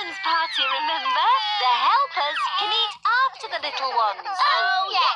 Helen's party, remember? The helpers can eat after the little ones. Oh, yes.